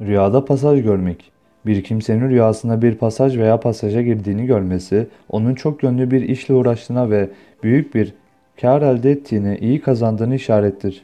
Rüyada pasaj görmek. Bir kimsenin rüyasında bir pasaj veya pasaja girdiğini görmesi, onun çok yönlü bir işle uğraştığına ve büyük bir kar elde ettiğini, iyi kazandığını işarettir.